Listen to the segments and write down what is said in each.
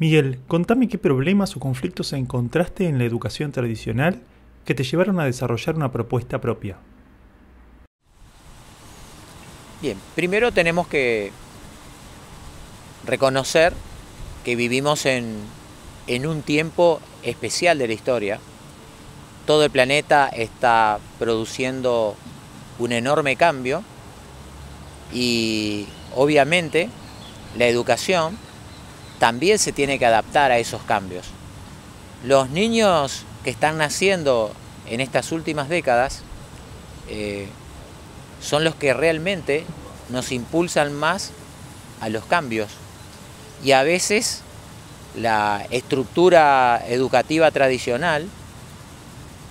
Miguel, contame qué problemas o conflictos encontraste en la educación tradicional que te llevaron a desarrollar una propuesta propia. Bien, primero tenemos que reconocer que vivimos en, en un tiempo especial de la historia. Todo el planeta está produciendo un enorme cambio y obviamente la educación también se tiene que adaptar a esos cambios. Los niños que están naciendo en estas últimas décadas eh, son los que realmente nos impulsan más a los cambios. Y a veces la estructura educativa tradicional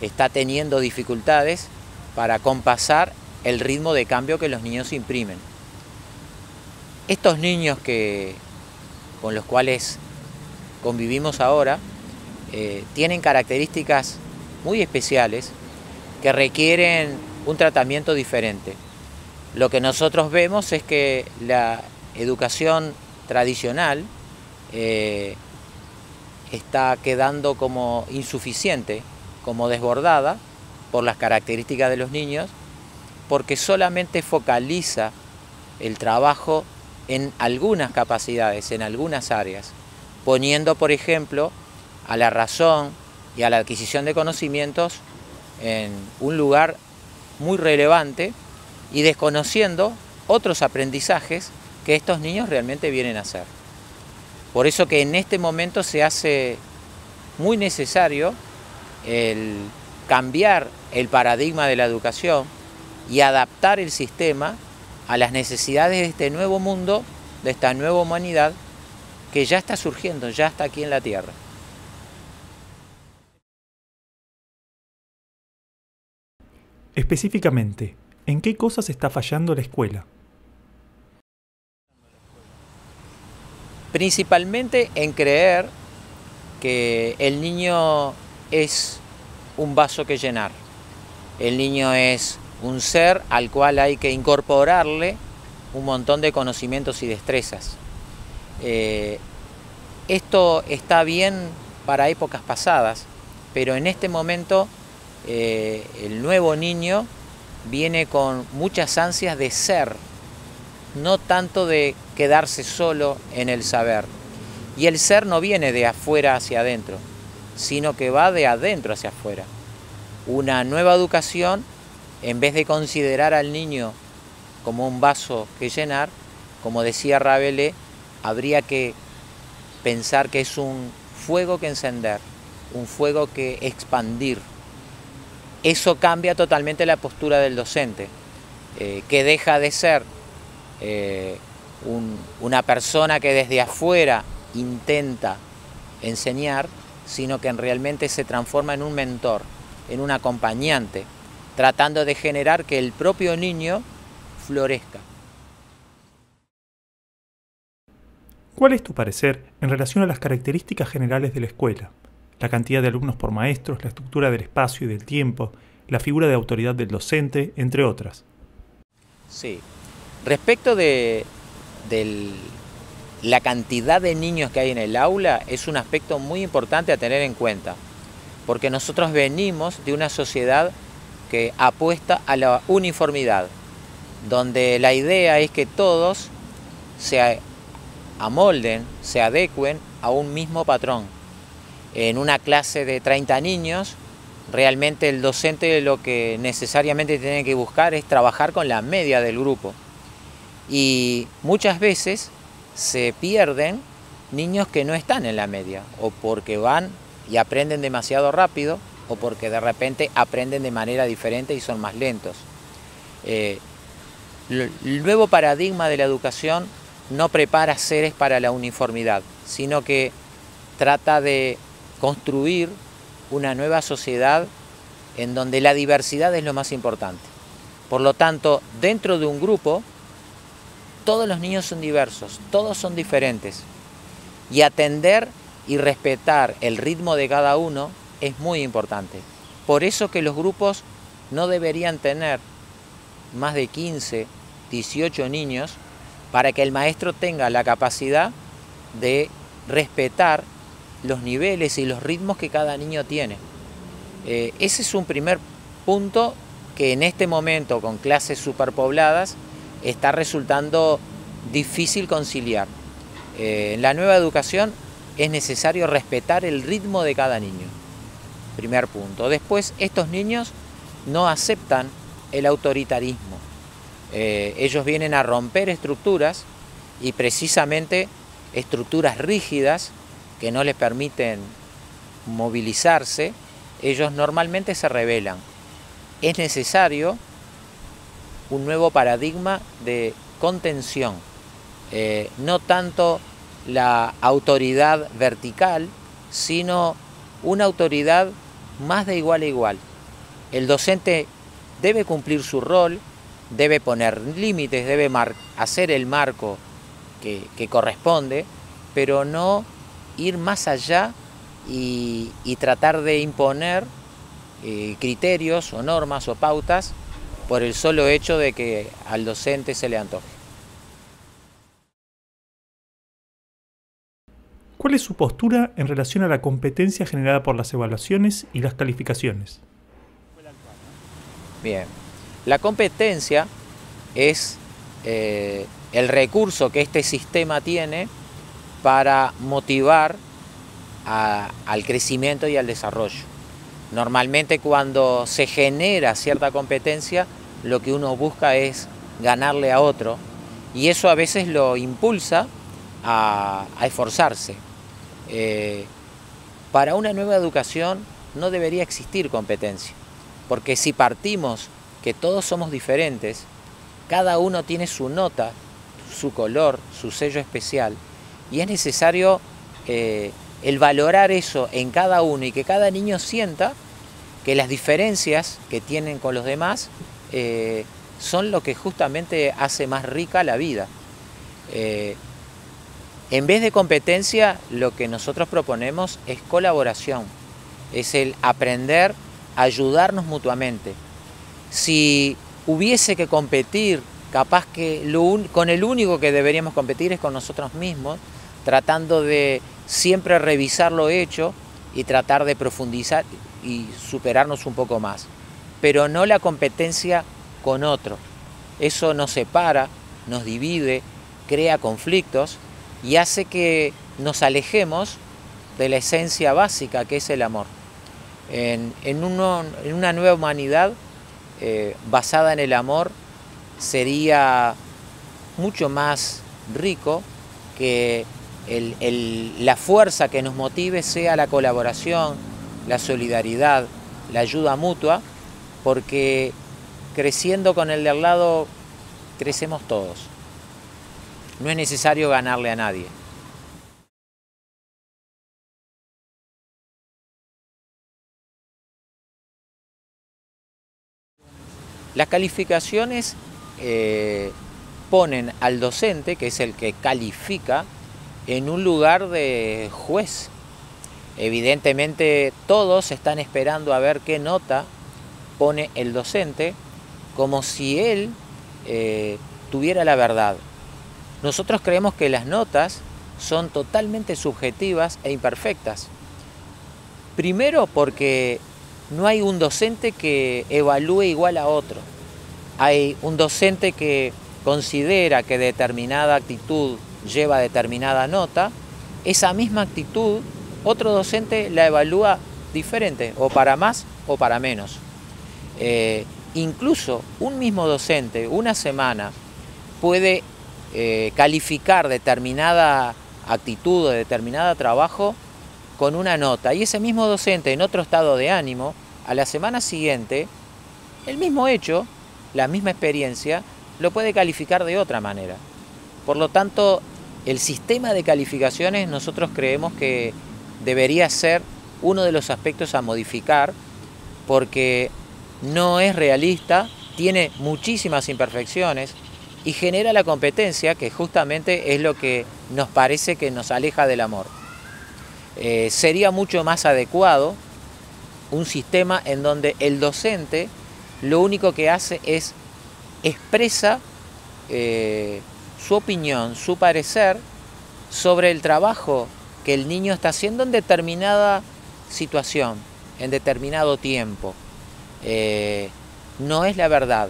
está teniendo dificultades para compasar el ritmo de cambio que los niños imprimen. Estos niños que, con los cuales convivimos ahora eh, tienen características muy especiales que requieren un tratamiento diferente. Lo que nosotros vemos es que la educación tradicional eh, está quedando como insuficiente, como desbordada por las características de los niños, porque solamente focaliza el trabajo en algunas capacidades, en algunas áreas, poniendo, por ejemplo, a la razón y a la adquisición de conocimientos en un lugar muy relevante y desconociendo otros aprendizajes que estos niños realmente vienen a hacer. Por eso que en este momento se hace muy necesario el cambiar el paradigma de la educación y adaptar el sistema a las necesidades de este nuevo mundo, de esta nueva humanidad que ya está surgiendo, ya está aquí en la Tierra. Específicamente, ¿en qué cosas está fallando la escuela? Principalmente en creer que el niño es un vaso que llenar. El niño es un ser al cual hay que incorporarle un montón de conocimientos y destrezas. Eh, esto está bien para épocas pasadas, pero en este momento eh, el nuevo niño viene con muchas ansias de ser, no tanto de quedarse solo en el saber. Y el ser no viene de afuera hacia adentro, sino que va de adentro hacia afuera. Una nueva educación en vez de considerar al niño como un vaso que llenar, como decía Rabelais, habría que pensar que es un fuego que encender, un fuego que expandir. Eso cambia totalmente la postura del docente, eh, que deja de ser eh, una persona que desde afuera intenta enseñar, sino que realmente se transforma en un mentor, en un acompañante, tratando de generar que el propio niño florezca. ¿Cuál es tu parecer en relación a las características generales de la escuela? La cantidad de alumnos por maestros, la estructura del espacio y del tiempo, la figura de autoridad del docente, entre otras. Sí. Respecto de, la cantidad de niños que hay en el aula, es un aspecto muy importante a tener en cuenta, porque nosotros venimos de una sociedad que apuesta a la uniformidad, donde la idea es que todos se amolden, se adecuen a un mismo patrón. En una clase de 30 niños, realmente el docente lo que necesariamente tiene que buscar es trabajar con la media del grupo. Y muchas veces se pierden niños que no están en la media, o porque van y aprenden demasiado rápido, o porque de repente aprenden de manera diferente y son más lentos. Eh, el nuevo paradigma de la educación no prepara seres para la uniformidad, sino que trata de construir una nueva sociedad en donde la diversidad es lo más importante. Por lo tanto, dentro de un grupo, todos los niños son diversos, todos son diferentes. Y atender y respetar el ritmo de cada uno es muy importante. Por eso que los grupos no deberían tener más de 15, 18 niños para que el maestro tenga la capacidad de respetar los niveles y los ritmos que cada niño tiene. Eh, ese es un primer punto que en este momento con clases superpobladas está resultando difícil conciliar. Eh, en la nueva educación es necesario respetar el ritmo de cada niño. Primer punto. Después, estos niños no aceptan el autoritarismo. Eh, ellos vienen a romper estructuras y precisamente estructuras rígidas que no les permiten movilizarse, ellos normalmente se rebelan. Es necesario un nuevo paradigma de contención, eh, no tanto la autoridad vertical, sino una autoridad más de igual a igual. El docente debe cumplir su rol, debe poner límites, debe hacer el marco que, corresponde, pero no ir más allá y, tratar de imponer eh, criterios o normas o pautas por el solo hecho de que al docente se le antoje. ¿Cuál es su postura en relación a la competencia generada por las evaluaciones y las calificaciones? Bien, la competencia es eh, el recurso que este sistema tiene para motivar al crecimiento y al desarrollo. Normalmente cuando se genera cierta competencia, lo que uno busca es ganarle a otro y eso a veces lo impulsa a, esforzarse. Eh, para una nueva educación no debería existir competencia, porque si partimos que todos somos diferentes, cada uno tiene su nota, su color, su sello especial, y es necesario eh, el valorar eso en cada uno y que cada niño sienta que las diferencias que tienen con los demás eh, son lo que justamente hace más rica la vida. En vez de competencia, lo que nosotros proponemos es colaboración, es el aprender ayudarnos mutuamente. Si hubiese que competir, capaz que con el único que deberíamos competir es con nosotros mismos, tratando de siempre revisar lo hecho y tratar de profundizar y superarnos un poco más, pero no la competencia con otro. Eso nos separa, nos divide, crea conflictos y hace que nos alejemos de la esencia básica que es el amor. En, una nueva humanidad eh, basada en el amor sería mucho más rico que la fuerza que nos motive sea la colaboración, la solidaridad, la ayuda mutua, porque creciendo con el de al lado crecemos todos. No es necesario ganarle a nadie. Las calificaciones eh, ponen al docente, que es el que califica, en un lugar de juez. Evidentemente todos están esperando a ver qué nota pone el docente, como si él eh, tuviera la verdad. Nosotros creemos que las notas son totalmente subjetivas e imperfectas. Primero porque no hay un docente que evalúe igual a otro. Hay un docente que considera que determinada actitud lleva determinada nota, esa misma actitud otro docente la evalúa diferente, o para más o para menos. Eh, incluso un mismo docente, una semana, puede eh, calificar determinada actitud o determinado trabajo con una nota. Y ese mismo docente en otro estado de ánimo, a la semana siguiente, el mismo hecho, la misma experiencia, lo puede calificar de otra manera. Por lo tanto, el sistema de calificaciones nosotros creemos que debería ser uno de los aspectos a modificar porque no es realista, tiene muchísimas imperfecciones y genera la competencia que justamente es lo que nos parece que nos aleja del amor. Eh, sería mucho más adecuado un sistema en donde el docente lo único que hace es expresa eh, su opinión, su parecer sobre el trabajo que el niño está haciendo en determinada situación, en determinado tiempo. Eh, no es la verdad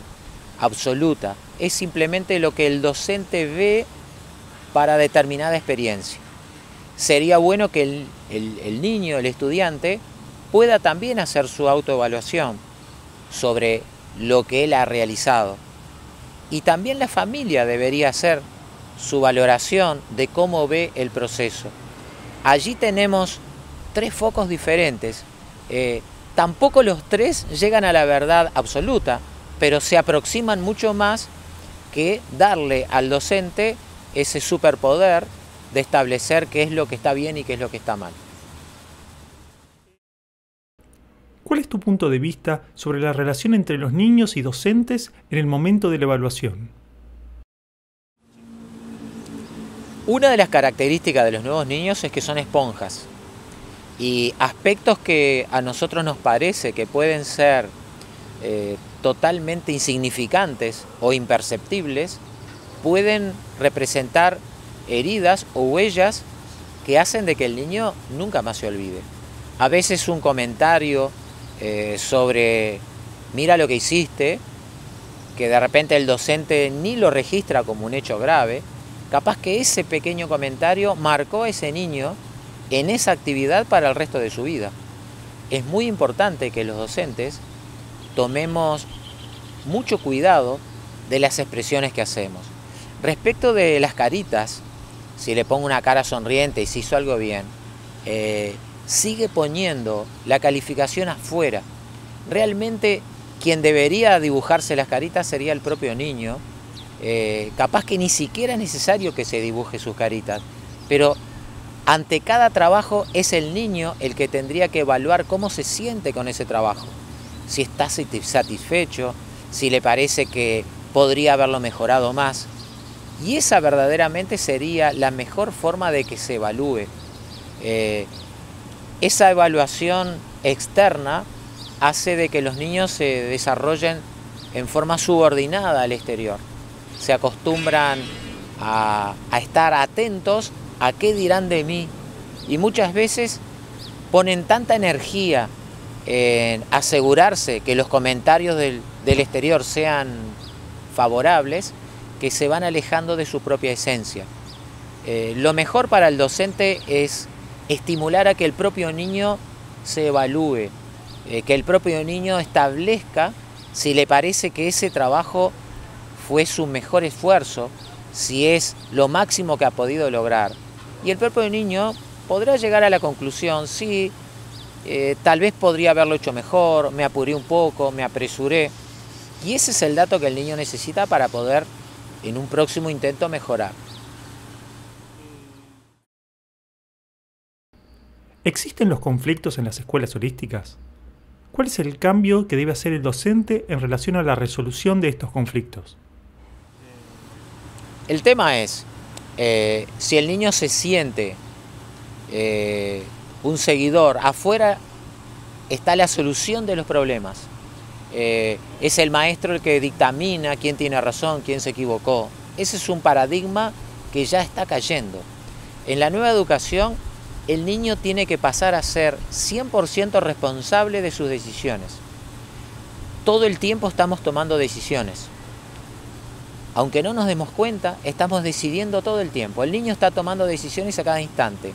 absoluta, es simplemente lo que el docente ve para determinada experiencia. Sería bueno que el, el niño, el estudiante, pueda también hacer su autoevaluación sobre lo que él ha realizado. Y también la familia debería hacer su valoración de cómo ve el proceso. Allí tenemos tres focos diferentes. Eh, tampoco los tres llegan a la verdad absoluta, pero se aproximan mucho más que darle al docente ese superpoder de establecer qué es lo que está bien y qué es lo que está mal. ¿Cuál es tu punto de vista sobre la relación entre los niños y docentes en el momento de la evaluación? Una de las características de los nuevos niños es que son esponjas y aspectos que a nosotros nos parece que pueden ser eh, totalmente insignificantes o imperceptibles, pueden representar heridas o huellas que hacen de que el niño nunca más se olvide. A veces un comentario eh, sobre mira lo que hiciste, que de repente el docente ni lo registra como un hecho grave, capaz que ese pequeño comentario marcó a ese niño en esa actividad para el resto de su vida. Es muy importante que los docentes tomemos mucho cuidado de las expresiones que hacemos. Respecto de las caritas, si le pongo una cara sonriente y si hizo algo bien, eh, sigue poniendo la calificación afuera. Realmente quien debería dibujarse las caritas sería el propio niño. Eh, capaz que ni siquiera es necesario que se dibuje sus caritas, pero ante cada trabajo es el niño el que tendría que evaluar cómo se siente con ese trabajo. Si está satisfecho, si le parece que podría haberlo mejorado más. Y esa verdaderamente sería la mejor forma de que se evalúe. Eh, esa evaluación externa hace de que los niños se desarrollen en forma subordinada al exterior. Se acostumbran a, a estar atentos a qué dirán de mí. Y muchas veces ponen tanta energía en asegurarse que los comentarios del, exterior sean favorables que se van alejando de su propia esencia. Eh, lo mejor para el docente es estimular a que el propio niño se evalúe, eh, que el propio niño establezca si le parece que ese trabajo fue su mejor esfuerzo, si es lo máximo que ha podido lograr y el propio niño podrá llegar a la conclusión, sí, eh, tal vez podría haberlo hecho mejor, me apuré un poco, me apresuré. Y ese es el dato que el niño necesita para poder en un próximo intento mejorar. ¿Existen los conflictos en las escuelas holísticas? ¿Cuál es el cambio que debe hacer el docente en relación a la resolución de estos conflictos? El tema es, eh, si el niño se siente eh, un seguidor, afuera está la solución de los problemas. Eh, es el maestro el que dictamina quién tiene razón, quién se equivocó. Ese es un paradigma que ya está cayendo. En la nueva educación, el niño tiene que pasar a ser 100% responsable de sus decisiones. Todo el tiempo estamos tomando decisiones aunque no nos demos cuenta, estamos decidiendo todo el tiempo. El niño está tomando decisiones a cada instante.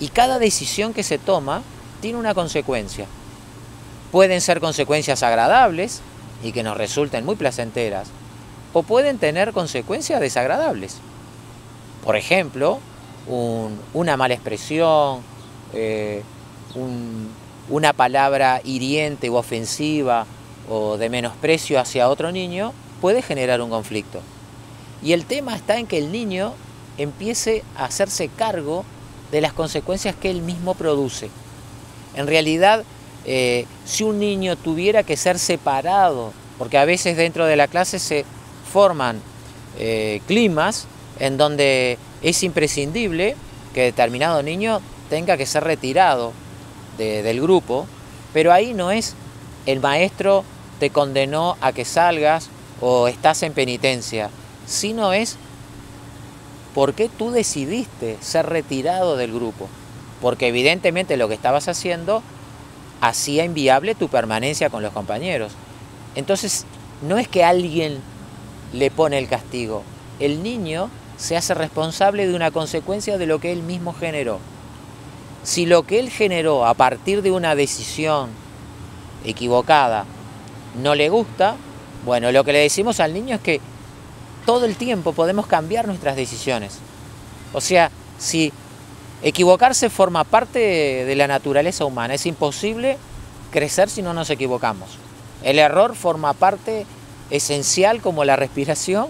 Y cada decisión que se toma tiene una consecuencia. Pueden ser consecuencias agradables y que nos resulten muy placenteras, o pueden tener consecuencias desagradables. Por ejemplo, una mala expresión, eh, una palabra hiriente o ofensiva o de menosprecio hacia otro niño puede generar un conflicto. Y el tema está en que el niño empiece a hacerse cargo de las consecuencias que él mismo produce. En realidad, eh, si un niño tuviera que ser separado, porque a veces dentro de la clase se forman eh, climas en donde es imprescindible que determinado niño tenga que ser retirado del grupo, pero ahí no es el maestro te condenó a que salgas o estás en penitencia, sino es ¿por qué tú decidiste ser retirado del grupo? Porque evidentemente lo que estabas haciendo hacía inviable tu permanencia con los compañeros. Entonces, no es que alguien le pone el castigo, el niño se hace responsable de una consecuencia de lo que él mismo generó. Si lo que él generó a partir de una decisión equivocada no le gusta, bueno, lo que le decimos al niño es que todo el tiempo podemos cambiar nuestras decisiones. O sea, si equivocarse forma parte de la naturaleza humana, es imposible crecer si no nos equivocamos. El error forma parte esencial como la respiración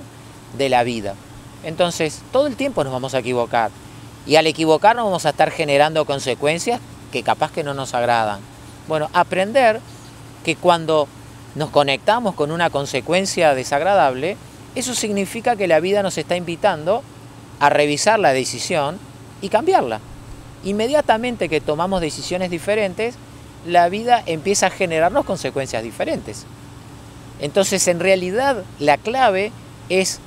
de la vida. Entonces, todo el tiempo nos vamos a equivocar. Y al equivocarnos vamos a estar generando consecuencias que capaz que no nos agradan. Bueno, aprender que cuando nos conectamos con una consecuencia desagradable, eso significa que la vida nos está invitando a revisar la decisión y cambiarla. Inmediatamente que tomamos decisiones diferentes, la vida empieza a generarnos consecuencias diferentes. Entonces, en realidad, la clave es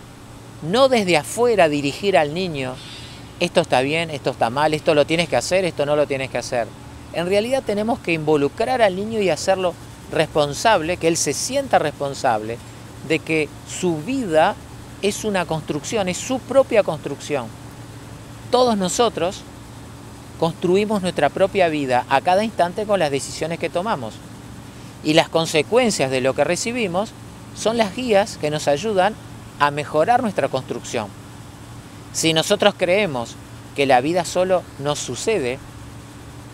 no desde afuera dirigir al niño, esto está bien, esto está mal, esto lo tienes que hacer, esto no lo tienes que hacer. En realidad tenemos que involucrar al niño y hacerlo responsable, que él se sienta responsable de que su vida es una construcción, es su propia construcción. Todos nosotros construimos nuestra propia vida a cada instante con las decisiones que tomamos. Y las consecuencias de lo que recibimos son las guías que nos ayudan a mejorar nuestra construcción. Si nosotros creemos que la vida solo nos sucede,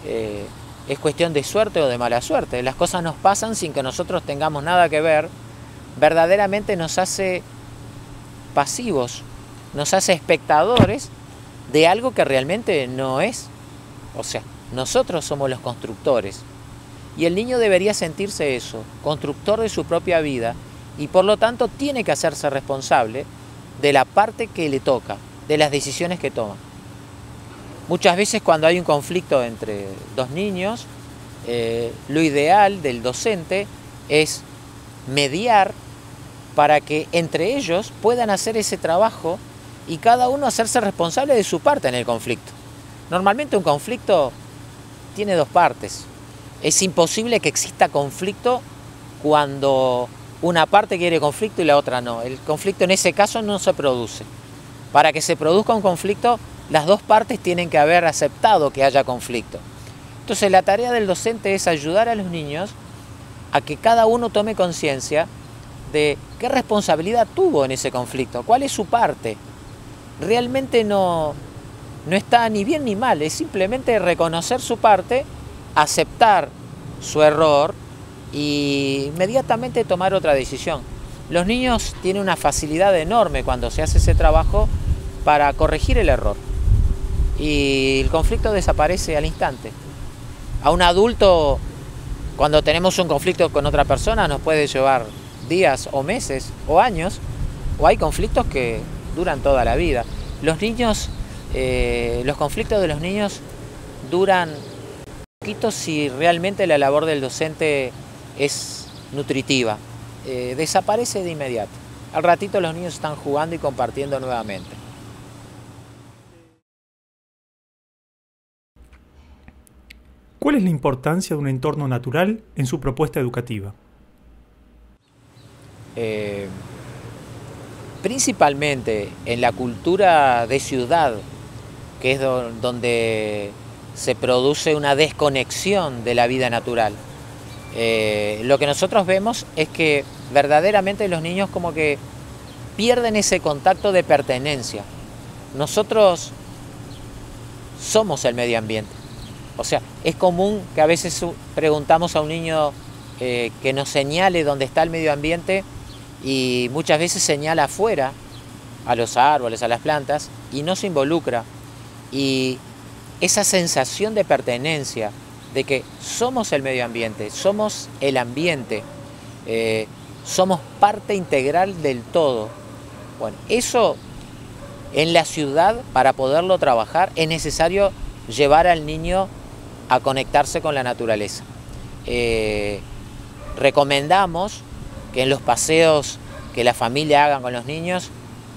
eh, es cuestión de suerte o de mala suerte. Las cosas nos pasan sin que nosotros tengamos nada que ver. Verdaderamente nos hace pasivos, nos hace espectadores de algo que realmente no es. O sea, nosotros somos los constructores. Y el niño debería sentirse eso, constructor de su propia vida, y por lo tanto tiene que hacerse responsable de la parte que le toca, de las decisiones que toma. Muchas veces cuando hay un conflicto entre dos niños, eh, lo ideal del docente es mediar para que entre ellos puedan hacer ese trabajo y cada uno hacerse responsable de su parte en el conflicto. Normalmente un conflicto tiene dos partes. Es imposible que exista conflicto cuando una parte quiere conflicto y la otra no. El conflicto en ese caso no se produce. Para que se produzca un conflicto las dos partes tienen que haber aceptado que haya conflicto. Entonces la tarea del docente es ayudar a los niños a que cada uno tome conciencia de qué responsabilidad tuvo en ese conflicto, cuál es su parte. Realmente no, no está ni bien ni mal, es simplemente reconocer su parte, aceptar su error y inmediatamente tomar otra decisión. Los niños tienen una facilidad enorme cuando se hace ese trabajo para corregir el error y el conflicto desaparece al instante. A un adulto, cuando tenemos un conflicto con otra persona, nos puede llevar días o meses o años, o hay conflictos que duran toda la vida. Los niños, eh, los conflictos de los niños duran poquito si realmente la labor del docente es nutritiva. Eh, desaparece de inmediato. Al ratito los niños están jugando y compartiendo nuevamente. ¿Cuál es la importancia de un entorno natural en su propuesta educativa? Eh, principalmente en la cultura de ciudad, que es donde se produce una desconexión de la vida natural. Eh, lo que nosotros vemos es que verdaderamente los niños como que pierden ese contacto de pertenencia. Nosotros somos el medio ambiente. O sea, es común que a veces preguntamos a un niño eh, que nos señale dónde está el medio ambiente y muchas veces señala afuera, a los árboles, a las plantas, y no se involucra. Y esa sensación de pertenencia, de que somos el medio ambiente, somos el ambiente, eh, somos parte integral del todo. Bueno, eso en la ciudad, para poderlo trabajar, es necesario llevar al niño a conectarse con la naturaleza. Eh, recomendamos que en los paseos que la familia haga con los niños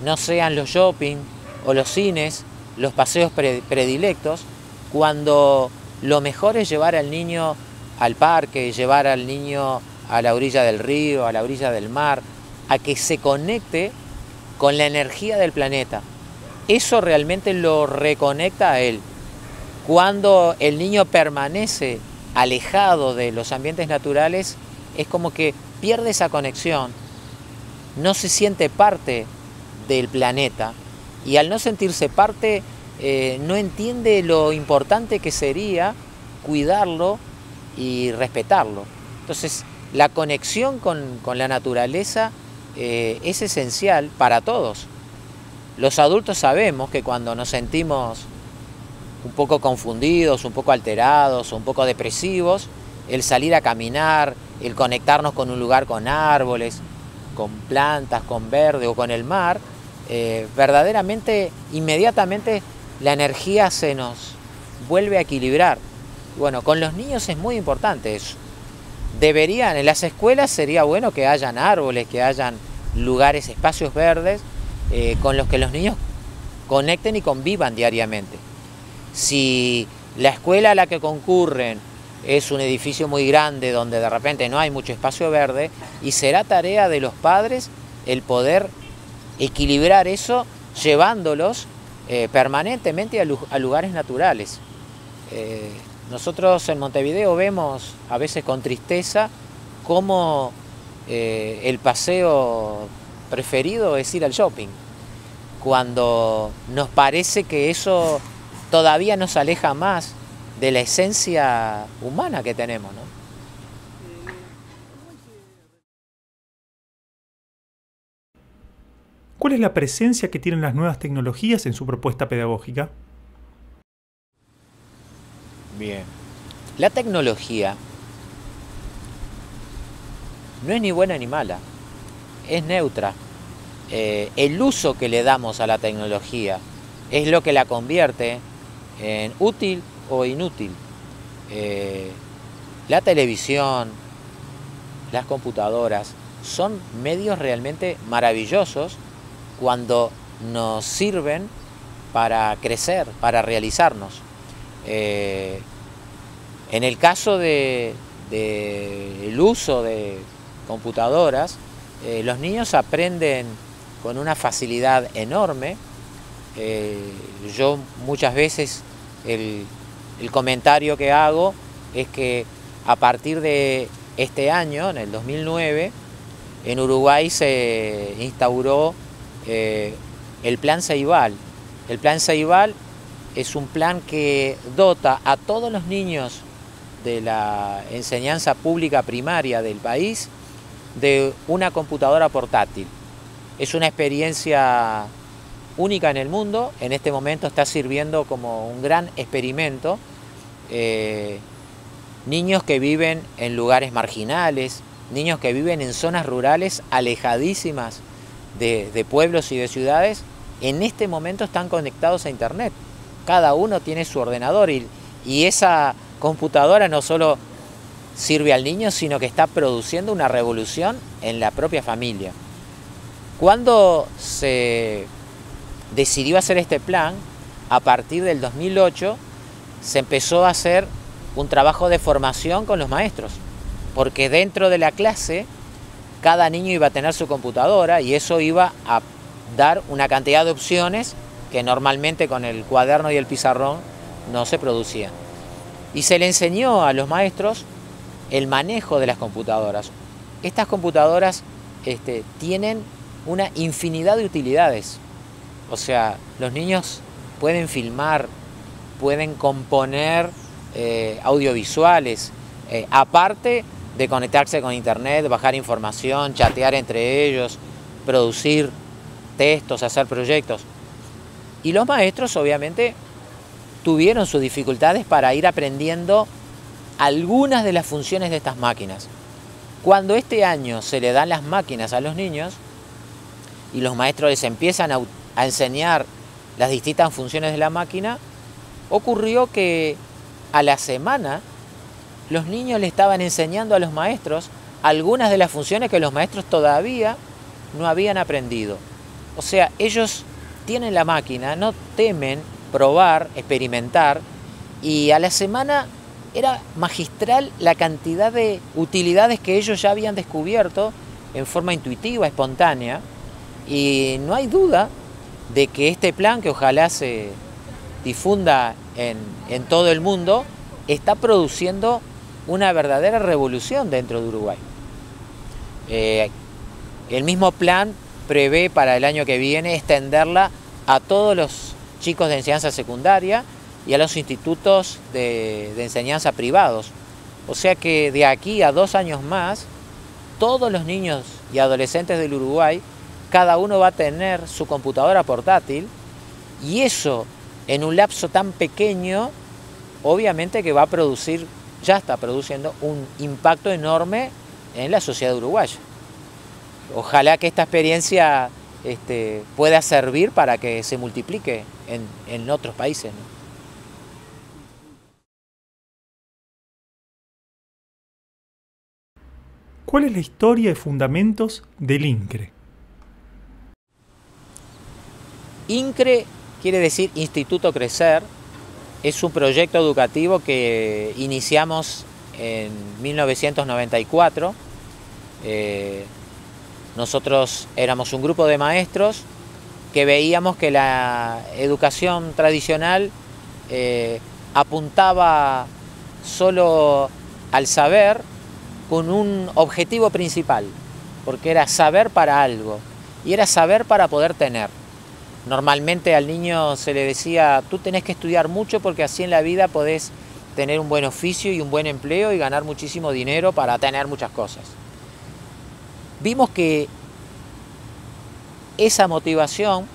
no sean los shopping, o los cines, los paseos predilectos, cuando lo mejor es llevar al niño al parque, llevar al niño a la orilla del río, a la orilla del mar, a que se conecte con la energía del planeta. Eso realmente lo reconecta a él. Cuando el niño permanece alejado de los ambientes naturales, es como que pierde esa conexión, no se siente parte del planeta y al no sentirse parte eh, no entiende lo importante que sería cuidarlo y respetarlo. Entonces, la conexión con, la naturaleza eh, es esencial para todos. Los adultos sabemos que cuando nos sentimos un poco confundidos, un poco alterados, un poco depresivos, el salir a caminar, el conectarnos con un lugar con árboles, con plantas, con verde o con el mar, eh, verdaderamente, inmediatamente la energía se nos vuelve a equilibrar. Bueno, con los niños es muy importante eso. Deberían, en las escuelas sería bueno que hayan árboles, que hayan lugares, espacios verdes, eh, con los que los niños conecten y convivan diariamente. Si la escuela a la que concurren es un edificio muy grande donde de repente no hay mucho espacio verde y será tarea de los padres el poder equilibrar eso llevándolos eh, permanentemente a, lugares naturales. Eh, nosotros en Montevideo vemos a veces con tristeza cómo eh, el paseo preferido es ir al shopping, cuando nos parece que eso todavía nos aleja más de la esencia humana que tenemos. ¿Cuál es la presencia que tienen las nuevas tecnologías en su propuesta pedagógica? Bien, la tecnología no es ni buena ni mala, es neutra. Eh, el uso que le damos a la tecnología es lo que la convierte en útil inútil. Eh, la televisión, las computadoras, son medios realmente maravillosos cuando nos sirven para crecer, para realizarnos. Eh, en el caso del de, uso de computadoras, eh, los niños aprenden con una facilidad enorme. Yo muchas veces el, el comentario que hago es que a partir de este año, en el 2009, en Uruguay se instauró eh, el plan Ceibal. El plan Ceibal es un plan que dota a todos los niños de la enseñanza pública primaria del país de una computadora portátil. Es una experiencia única en el mundo, en este momento está sirviendo como un gran experimento. Eh, niños que viven en lugares marginales, niños que viven en zonas rurales alejadísimas de, pueblos y de ciudades, en este momento están conectados a Internet. Cada uno tiene su ordenador y, y esa computadora no solo sirve al niño, sino que está produciendo una revolución en la propia familia. Cuando se decidió hacer este plan, a partir del 2008 se empezó a hacer un trabajo de formación con los maestros, porque dentro de la clase cada niño iba a tener su computadora y eso iba a dar una cantidad de opciones que normalmente con el cuaderno y el pizarrón no se producían. Y se le enseñó a los maestros el manejo de las computadoras. Estas computadoras este, tienen una infinidad de utilidades. O sea, los niños pueden filmar, pueden componer eh, audiovisuales, eh, aparte de conectarse con internet, bajar información, chatear entre ellos, producir textos, hacer proyectos. Y los maestros obviamente tuvieron sus dificultades para ir aprendiendo algunas de las funciones de estas máquinas. Cuando este año se le dan las máquinas a los niños y los maestros les empiezan a, a enseñar las distintas funciones de la máquina, ocurrió que a la semana los niños le estaban enseñando a los maestros algunas de las funciones que los maestros todavía no habían aprendido. O sea, ellos tienen la máquina, no temen probar, experimentar, y a la semana era magistral la cantidad de utilidades que ellos ya habían descubierto en forma intuitiva, espontánea, y no hay duda de que este plan, que ojalá se difunda en, todo el mundo, está produciendo una verdadera revolución dentro de Uruguay. Eh, el mismo plan prevé para el año que viene extenderla a todos los chicos de enseñanza secundaria y a los institutos de, de enseñanza privados. O sea que de aquí a dos años más, todos los niños y adolescentes del Uruguay, cada uno va a tener su computadora portátil y eso en un lapso tan pequeño, obviamente que va a producir, ya está produciendo un impacto enorme en la sociedad uruguaya. Ojalá que esta experiencia este, pueda servir para que se multiplique en, otros países. ¿Cuál es la historia y fundamentos del INCRE? INCRE quiere decir Instituto Crecer. Es un proyecto educativo que iniciamos en 1994. Eh, nosotros éramos un grupo de maestros que veíamos que la educación tradicional eh, apuntaba solo al saber con un objetivo principal, porque era saber para algo y era saber para poder tener. Normalmente al niño se le decía, tú tenés que estudiar mucho porque así en la vida podés tener un buen oficio y un buen empleo y ganar muchísimo dinero para tener muchas cosas. Vimos que esa motivación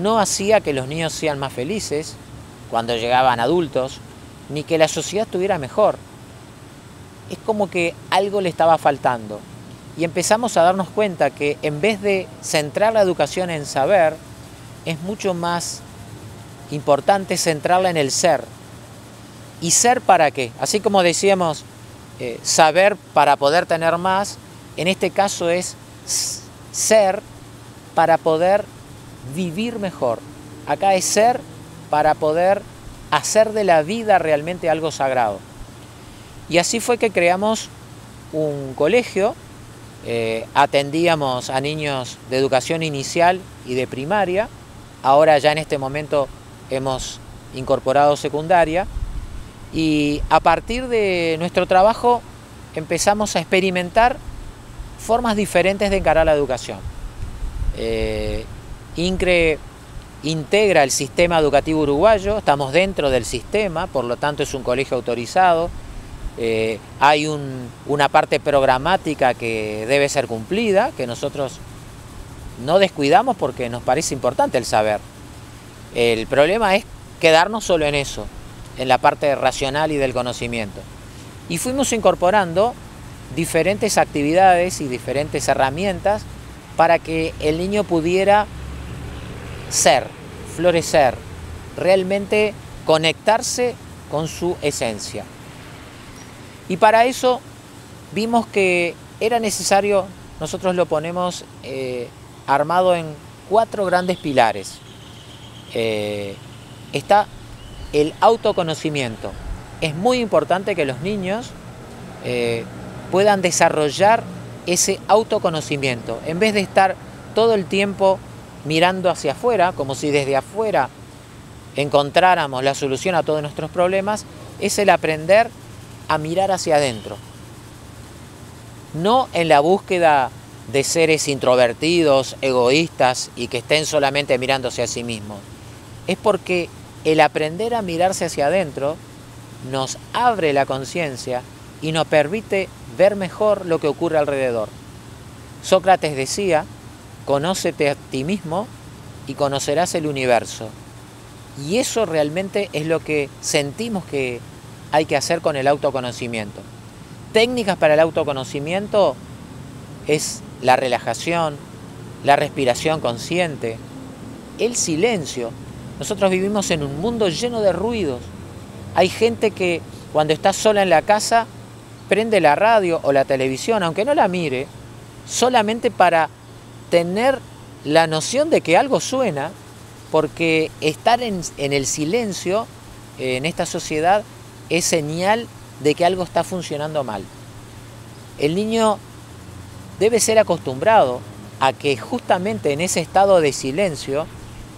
no hacía que los niños sean más felices cuando llegaban adultos, ni que la sociedad estuviera mejor. Es como que algo le estaba faltando. Y empezamos a darnos cuenta que en vez de centrar la educación en saber, es mucho más importante centrarla en el ser. ¿Y ser para qué? Así como decíamos, eh, saber para poder tener más, en este caso es ser para poder vivir mejor. Acá es ser para poder hacer de la vida realmente algo sagrado. Y así fue que creamos un colegio, eh, atendíamos a niños de educación inicial y de primaria, Ahora ya en este momento hemos incorporado secundaria y a partir de nuestro trabajo empezamos a experimentar formas diferentes de encarar la educación. Eh, INCRE integra el sistema educativo uruguayo, estamos dentro del sistema, por lo tanto es un colegio autorizado, eh, hay una parte programática que debe ser cumplida, que nosotros no descuidamos porque nos parece importante el saber. El problema es quedarnos solo en eso, en la parte racional y del conocimiento. Y fuimos incorporando diferentes actividades y diferentes herramientas para que el niño pudiera ser, florecer, realmente conectarse con su esencia. Y para eso vimos que era necesario, nosotros lo ponemos eh, armado en cuatro grandes pilares. Eh, está el autoconocimiento. Es muy importante que los niños eh, puedan desarrollar ese autoconocimiento, en vez de estar todo el tiempo mirando hacia afuera, como si desde afuera encontráramos la solución a todos nuestros problemas, es el aprender a mirar hacia adentro. No en la búsqueda de seres introvertidos, egoístas y que estén solamente mirándose a sí mismos. Es porque el aprender a mirarse hacia adentro nos abre la conciencia y nos permite ver mejor lo que ocurre alrededor. Sócrates decía, conócete a ti mismo y conocerás el universo. Y eso realmente es lo que sentimos que hay que hacer con el autoconocimiento. Técnicas para el autoconocimiento es la relajación, la respiración consciente, el silencio. Nosotros vivimos en un mundo lleno de ruidos. Hay gente que cuando está sola en la casa prende la radio o la televisión, aunque no la mire, solamente para tener la noción de que algo suena porque estar en, el silencio en esta sociedad es señal de que algo está funcionando mal. El niño debe ser acostumbrado a que justamente en ese estado de silencio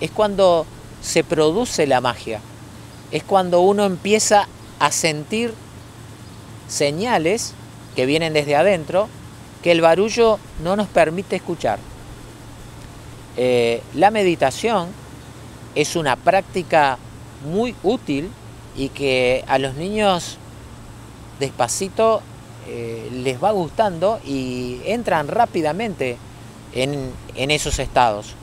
es cuando se produce la magia, es cuando uno empieza a sentir señales que vienen desde adentro que el barullo no nos permite escuchar. Eh, la meditación es una práctica muy útil y que a los niños despacito eh, les va gustando y entran rápidamente en, esos estados.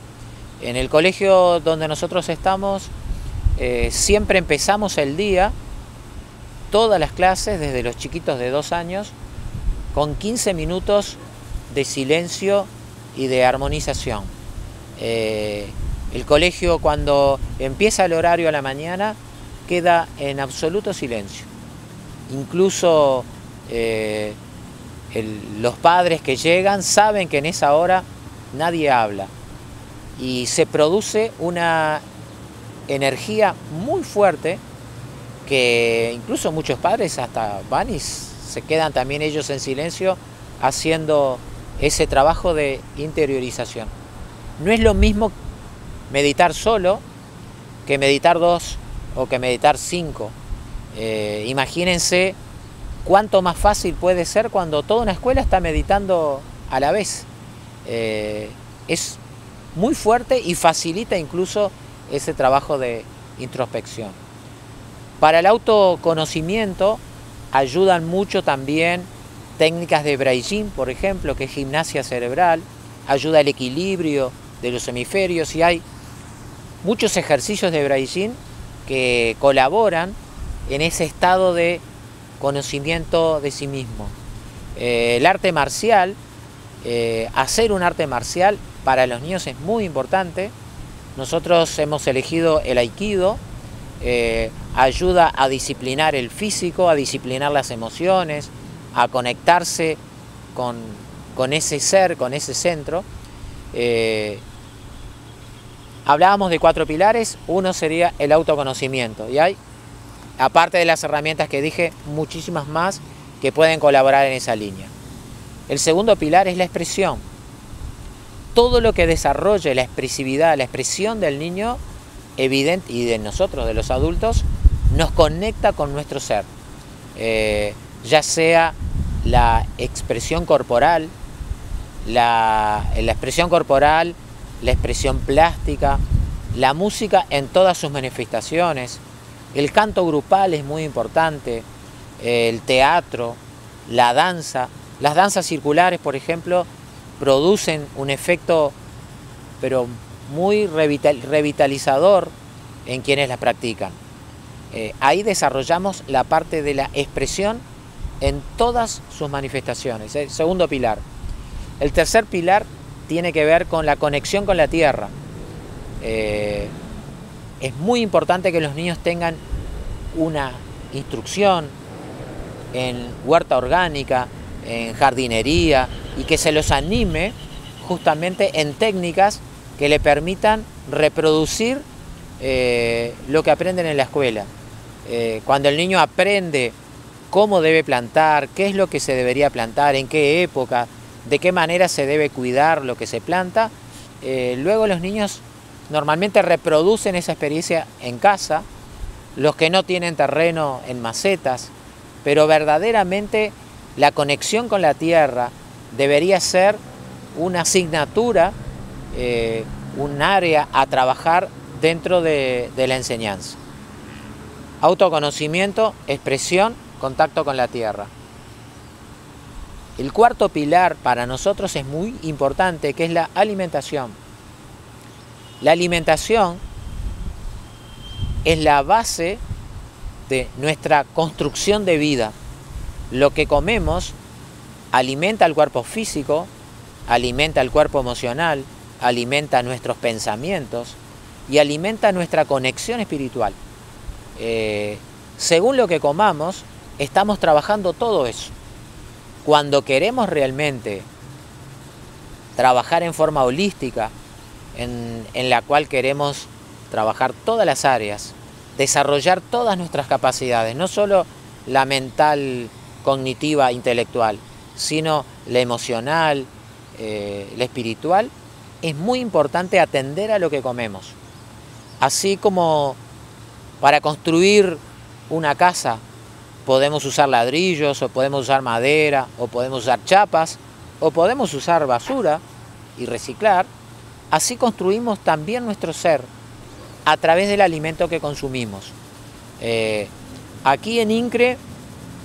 En el colegio donde nosotros estamos, eh, siempre empezamos el día, todas las clases, desde los chiquitos de dos años, con 15 minutos de silencio y de armonización. Eh, el colegio cuando empieza el horario a la mañana queda en absoluto silencio. Incluso eh, los padres que llegan saben que en esa hora nadie habla y se produce una energía muy fuerte que incluso muchos padres hasta van y se quedan también ellos en silencio haciendo ese trabajo de interiorización. No es lo mismo meditar solo que meditar dos o que meditar cinco. Eh, imagínense cuánto más fácil puede ser cuando toda una escuela está meditando a la vez. Eh, es muy fuerte y facilita incluso ese trabajo de introspección. Para el autoconocimiento ayudan mucho también técnicas de Braillín, por ejemplo, que es gimnasia cerebral, ayuda al equilibrio de los hemisferios y hay muchos ejercicios de Braillín que colaboran en ese estado de conocimiento de sí mismo. Eh, el arte marcial, eh, hacer un arte marcial para los niños es muy importante. Nosotros hemos elegido el aikido, eh, ayuda a disciplinar el físico, a disciplinar las emociones, a conectarse con, ese ser, con ese centro. hablábamos de cuatro pilares, uno sería el autoconocimiento y hay aparte de las herramientas que dije, muchísimas más que pueden colaborar en esa línea. El segundo pilar es la expresión. Todo lo que desarrolle la expresividad, la expresión del niño, evidente, y de nosotros, de los adultos, nos conecta con nuestro ser. Eh, ya sea la expresión corporal, la expresión corporal, la expresión plástica, la música en todas sus manifestaciones, el canto grupal es muy importante, el teatro, la danza. Las danzas circulares, por ejemplo, producen un efecto pero muy revitalizador en quienes las practican. Eh, ahí desarrollamos la parte de la expresión en todas sus manifestaciones. El segundo pilar. El tercer pilar tiene que ver con la conexión con la tierra. Eh, es muy importante que los niños tengan una instrucción en huerta orgánica, en jardinería y que se los anime justamente en técnicas que le permitan reproducir eh, lo que aprenden en la escuela. Eh, cuando el niño aprende cómo debe plantar, qué es lo que se debería plantar, en qué época, de qué manera se debe cuidar lo que se planta, eh, luego los niños normalmente reproducen esa experiencia en casa, los que no tienen terreno en macetas, pero verdaderamente la conexión con la tierra debería ser una asignatura, eh, un área a trabajar dentro de, de la enseñanza. Autoconocimiento, expresión, contacto con la tierra. El cuarto pilar para nosotros es muy importante, que es la alimentación. La alimentación es la base de nuestra construcción de vida. Lo que comemos alimenta el cuerpo físico, alimenta el cuerpo emocional, alimenta nuestros pensamientos y alimenta nuestra conexión espiritual. Eh, según lo que comamos, estamos trabajando todo eso. Cuando queremos realmente trabajar en forma holística, en, la cual queremos trabajar todas las áreas, desarrollar todas nuestras capacidades, no solo la mental, cognitiva, intelectual, sino la emocional, eh, la espiritual, es muy importante atender a lo que comemos. Así como para construir una casa podemos usar ladrillos o podemos usar madera o podemos usar chapas o podemos usar basura y reciclar, así construimos también nuestro ser a través del alimento que consumimos. Eh, aquí en INCRE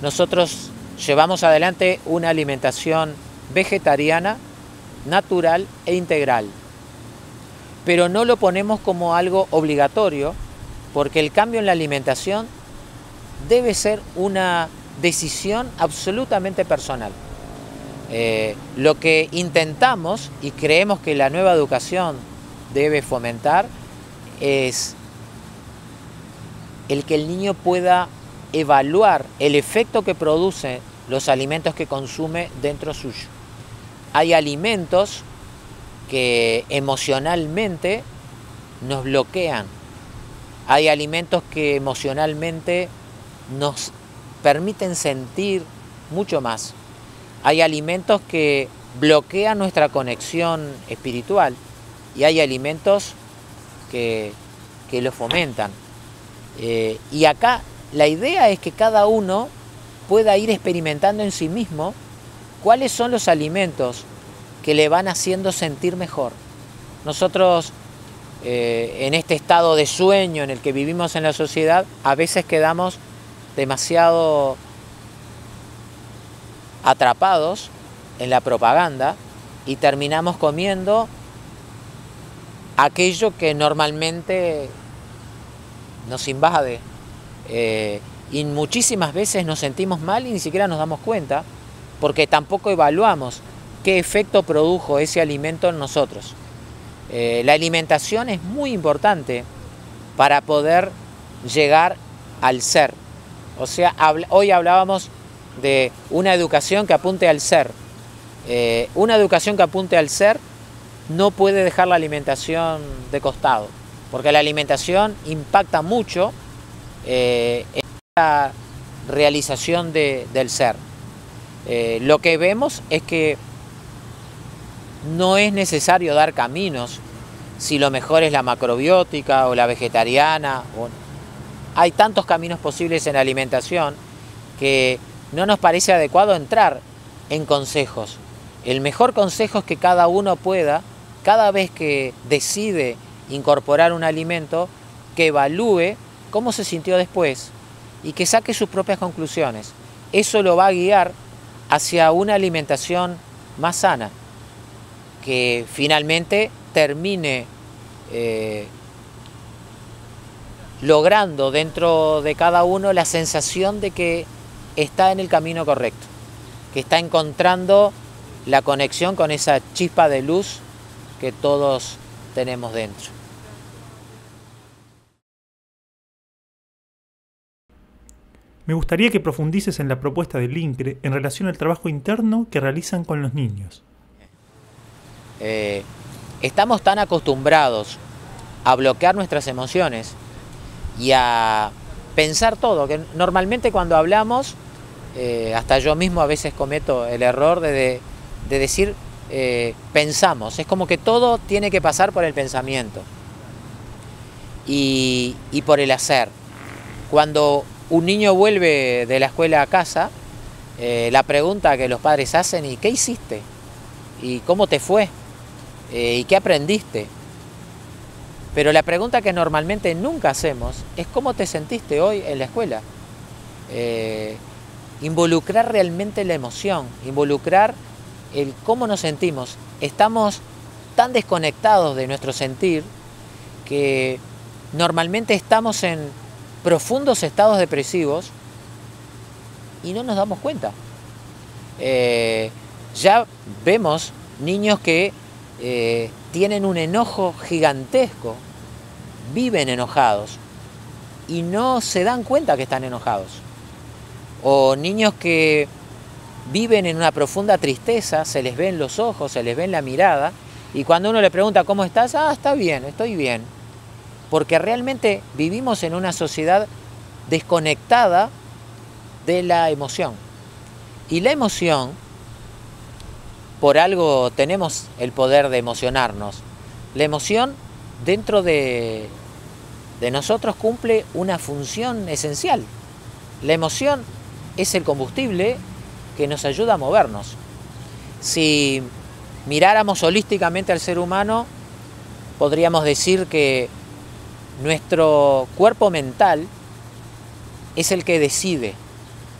nosotros llevamos adelante una alimentación vegetariana, natural e integral. Pero no lo ponemos como algo obligatorio porque el cambio en la alimentación debe ser una decisión absolutamente personal. Eh, lo que intentamos y creemos que la nueva educación debe fomentar es el que el niño pueda evaluar el efecto que producen los alimentos que consume dentro suyo. Hay alimentos que emocionalmente nos bloquean. Hay alimentos que emocionalmente nos permiten sentir mucho más. Hay alimentos que bloquean nuestra conexión espiritual y hay alimentos que, lo fomentan. Eh, y acá la idea es que cada uno pueda ir experimentando en sí mismo cuáles son los alimentos que le van haciendo sentir mejor. Nosotros eh, en este estado de sueño en el que vivimos en la sociedad, a veces quedamos demasiado atrapados en la propaganda y terminamos comiendo aquello que normalmente nos invade, eh, y muchísimas veces nos sentimos mal y ni siquiera nos damos cuenta porque tampoco evaluamos qué efecto produjo ese alimento en nosotros. Eh, la alimentación es muy importante para poder llegar al ser. O sea, hoy hablábamos de una educación que apunte al ser. Eh, una educación que apunte al ser no puede dejar la alimentación de costado, porque la alimentación impacta mucho la realización del ser. Eh, lo que vemos es que no es necesario dar caminos si lo mejor es la macrobiótica o la vegetariana. Hay tantos caminos posibles en la alimentación que no nos parece adecuado entrar en consejos. El mejor consejo es que cada uno pueda, cada vez que decide incorporar un alimento, que evalúe cómo se sintió después, y que saque sus propias conclusiones. Eso lo va a guiar hacia una alimentación más sana, que finalmente termine eh, logrando dentro de cada uno la sensación de que está en el camino correcto, que está encontrando la conexión con esa chispa de luz que todos tenemos dentro. Me gustaría que profundices en la propuesta del INCRE en relación al trabajo interno que realizan con los niños. Eh, estamos tan acostumbrados a bloquear nuestras emociones y a pensar todo, que normalmente cuando hablamos, eh, hasta yo mismo a veces cometo el error de, decir eh, pensamos, es como que todo tiene que pasar por el pensamiento y, y por el hacer. Cuando un niño vuelve de la escuela a casa, eh, la pregunta que los padres hacen, ¿y qué hiciste? ¿Y cómo te fue? ¿Y qué aprendiste? Pero la pregunta que normalmente nunca hacemos es ¿cómo te sentiste hoy en la escuela? Involucrar realmente la emoción, involucrar el cómo nos sentimos. Estamos tan desconectados de nuestro sentir que normalmente estamos en profundos estados depresivos y no nos damos cuenta. Eh, ya vemos niños que eh, tienen un enojo gigantesco, viven enojados y no se dan cuenta que están enojados. O niños que viven en una profunda tristeza, se les ven los ojos, se les ven la mirada, y cuando uno le pregunta cómo estás, ah, está bien, estoy bien. porque realmente vivimos en una sociedad desconectada de la emoción. Y la emoción, por algo tenemos el poder de emocionarnos. La emoción dentro de, de nosotros cumple una función esencial. La emoción es el combustible que nos ayuda a movernos. Si miráramos holísticamente al ser humano, podríamos decir que nuestro cuerpo mental es el que decide,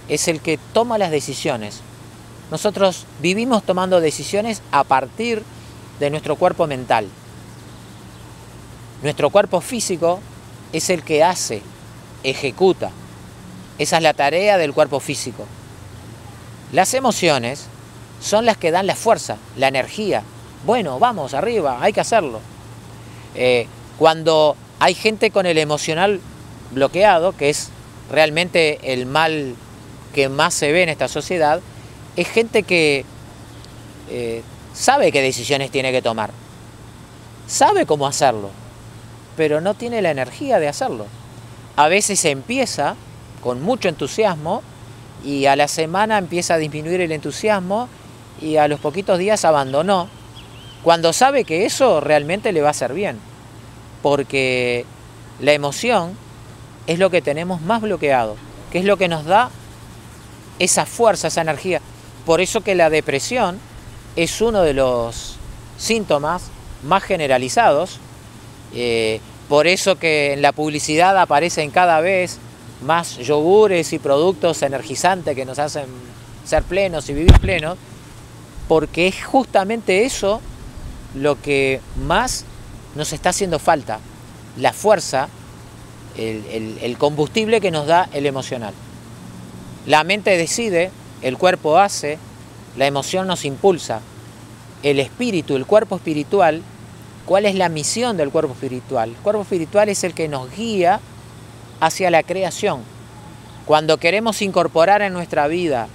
es el que toma las decisiones. Nosotros vivimos tomando decisiones a partir de nuestro cuerpo mental. Nuestro cuerpo físico es el que hace, ejecuta. Esa es la tarea del cuerpo físico. Las emociones son las que dan la fuerza, la energía. Bueno, vamos, arriba, hay que hacerlo. Eh, cuando hay gente con el emocional bloqueado, que es realmente el mal que más se ve en esta sociedad, es gente que eh, sabe qué decisiones tiene que tomar, sabe cómo hacerlo, pero no tiene la energía de hacerlo. A veces empieza con mucho entusiasmo y a la semana empieza a disminuir el entusiasmo y a los poquitos días abandonó, cuando sabe que eso realmente le va a hacer bien, porque la emoción es lo que tenemos más bloqueado, que es lo que nos da esa fuerza, esa energía. Por eso que la depresión es uno de los síntomas más generalizados, eh, por eso que en la publicidad aparecen cada vez más yogures y productos energizantes que nos hacen ser plenos y vivir plenos, porque es justamente eso lo que más nos está haciendo falta, la fuerza, el, combustible que nos da el emocional. La mente decide, el cuerpo hace, la emoción nos impulsa, el espíritu, el cuerpo espiritual, ¿cuál es la misión del cuerpo espiritual? El cuerpo espiritual es el que nos guía hacia la creación. Cuando queremos incorporar en nuestra vida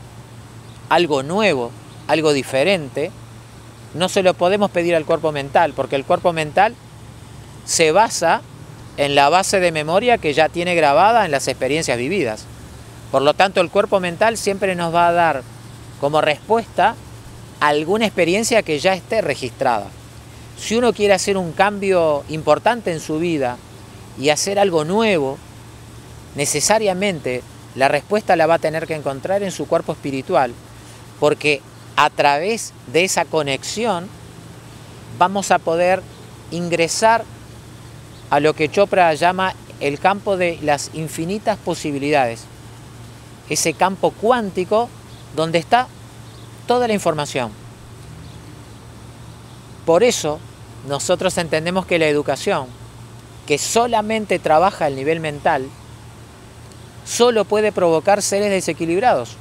algo nuevo, algo diferente, no se lo podemos pedir al cuerpo mental, porque el cuerpo mental se basa en la base de memoria que ya tiene grabada en las experiencias vividas. Por lo tanto, el cuerpo mental siempre nos va a dar como respuesta alguna experiencia que ya esté registrada. Si uno quiere hacer un cambio importante en su vida y hacer algo nuevo, necesariamente la respuesta la va a tener que encontrar en su cuerpo espiritual, porque a través de esa conexión vamos a poder ingresar a lo que Chopra llama el campo de las infinitas posibilidades, ese campo cuántico donde está toda la información. Por eso nosotros entendemos que la educación, que solamente trabaja el nivel mental, solo puede provocar seres desequilibrados,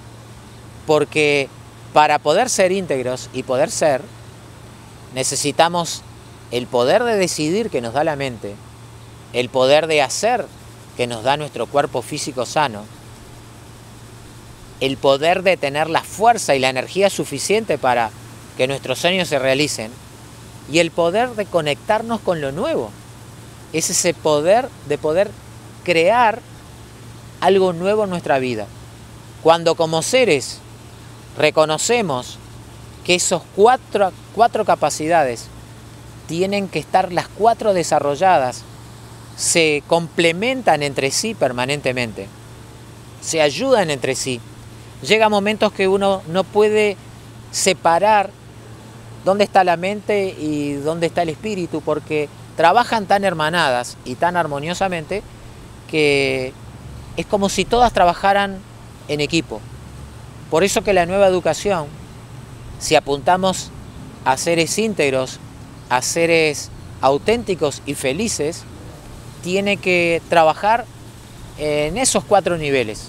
porque para poder ser íntegros y poder ser, necesitamos el poder de decidir que nos da la mente, el poder de hacer que nos da nuestro cuerpo físico sano, el poder de tener la fuerza y la energía suficiente para que nuestros sueños se realicen y el poder de conectarnos con lo nuevo. Es ese poder de poder crear algo nuevo en nuestra vida. Cuando como seres reconocemos que esos cuatro, cuatro capacidades tienen que estar las cuatro desarrolladas, se complementan entre sí permanentemente, se ayudan entre sí. Llega momentos que uno no puede separar dónde está la mente y dónde está el espíritu, porque trabajan tan hermanadas y tan armoniosamente que es como si todas trabajaran en equipo. Por eso que la nueva educación, si apuntamos a seres íntegros, a seres auténticos y felices, tiene que trabajar en esos cuatro niveles.